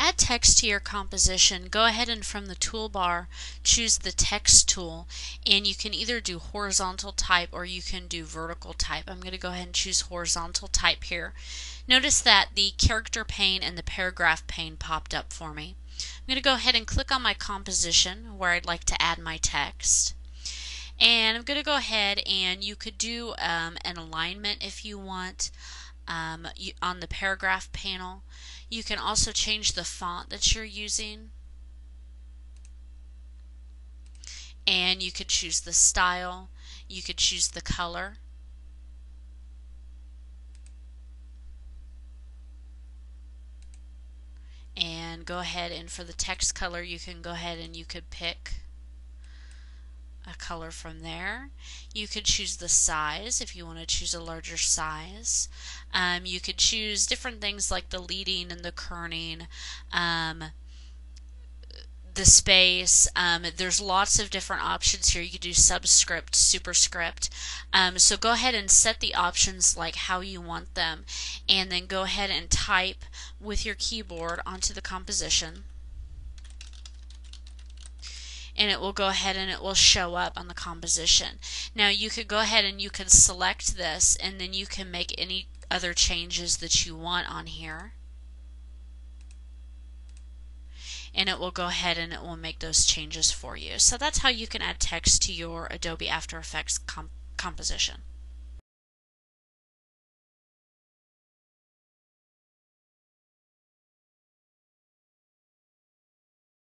Add text to your composition, go ahead and from the toolbar choose the text tool and you can either do horizontal type or you can do vertical type. I'm going to go ahead and choose horizontal type here. Notice that the character pane and the paragraph pane popped up for me. I'm going to go ahead and click on my composition where I'd like to add my text. And I'm going to go ahead and you could do um, an alignment if you want um, on the paragraph panel. You can also change the font that you're using. And you could choose the style. You could choose the color. And go ahead and for the text color you can go ahead and you could pick a color from there. You could choose the size if you want to choose a larger size. Um, you could choose different things like the leading and the kerning. Um, the space. Um, there's lots of different options here. You could do subscript, superscript. Um, so go ahead and set the options like how you want them and then go ahead and type with your keyboard onto the composition and it will go ahead and it will show up on the composition. Now you could go ahead and you can select this and then you can make any other changes that you want on here. And it will go ahead and it will make those changes for you. So that's how you can add text to your Adobe After Effects comp composition.